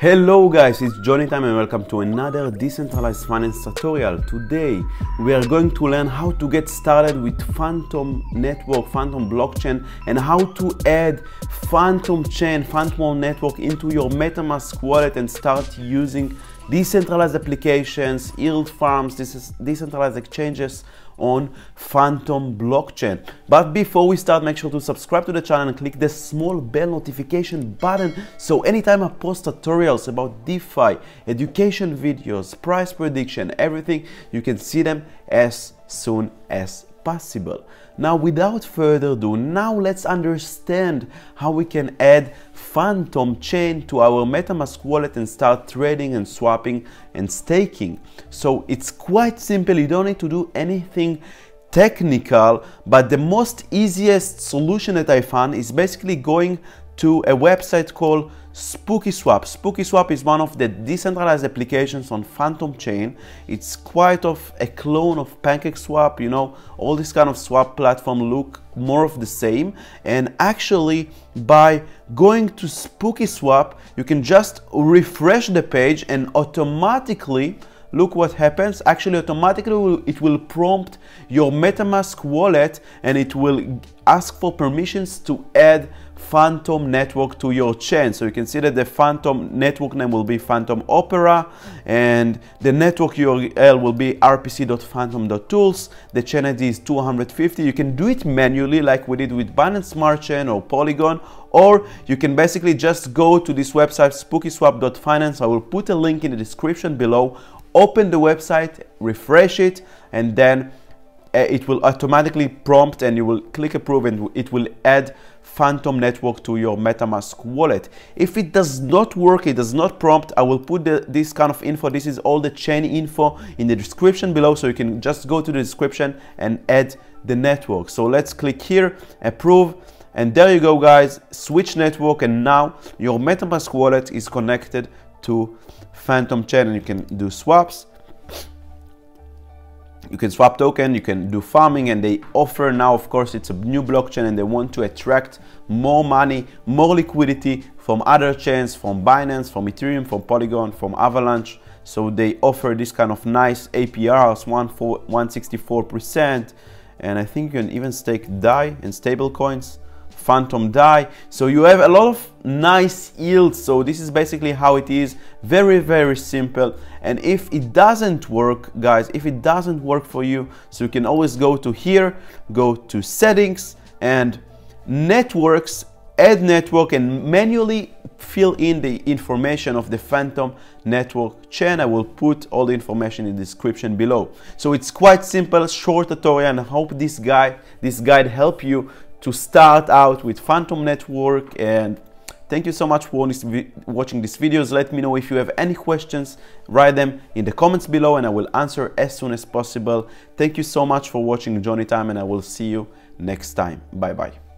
Hello guys, it's Johnny Time and welcome to another decentralized finance tutorial. Today we are going to learn how to get started with Fantom Network, Fantom Blockchain and how to add Fantom Chain, Fantom Network into your MetaMask wallet and start using decentralized applications, yield farms, decentralized exchanges on Fantom blockchain. But before we start, make sure to subscribe to the channel and click the small bell notification button so anytime I post tutorials about DeFi, education videos, price prediction, everything, you can see them as soon as possible. Now, without further ado, now let's understand how we can add Fantom chain to our MetaMask wallet and start trading and swapping and staking. So it's quite simple. You don't need to do anything technical, but the most easiest solution that I found is basically going to a website called SpookySwap. SpookySwap is one of the decentralized applications on Fantom Chain. It's quite of a clone of PancakeSwap, you know, all this kind of swap platform look more of the same. And actually, by going to SpookySwap, you can just refresh the page and automatically look what happens actually automatically it will prompt your metamask wallet and it will ask for permissions to add Fantom network to your chain. So you can see that the Fantom network name will be Fantom Opera and the network URL will be rpc.phantom.tools. The chain ID is 250. You can do it manually like we did with Binance Smart Chain or Polygon or you can basically just go to this website spookyswap.finance. I will put a link in the description below. Open the website, refresh it and then uh, it will automatically prompt and you will click approve and it will add Fantom Network to your MetaMask wallet. If it does not work, it does not prompt, I will put the, this kind of info. This is all the chain info in the description below. So you can just go to the description and add the network. So let's click here, approve. And there you go guys, switch network and now your MetaMask wallet is connected to Fantom chain and you can do swaps you can swap token, you can do farming, and they offer now, of course, it's a new blockchain and they want to attract more money, more liquidity from other chains, from Binance, from Ethereum, from Polygon, from Avalanche. So they offer this kind of nice APRs, 164%, and I think you can even stake DAI and stable coins Fantom DAI. so you have a lot of nice yields. So this is basically how it is. Very very simple. And if it doesn't work guys if it doesn't work for you so you can always go to here go to settings and networks add network and manually fill in the information of the Fantom network chain. I will put all the information in the description below. So it's quite simple short tutorial and i hope this guide this guide help you to start out with Fantom Network and thank you so much for watching these videos. Let me know if you have any questions, write them in the comments below and I will answer as soon as possible. Thank you so much for watching Johnny Time and I will see you next time. Bye bye.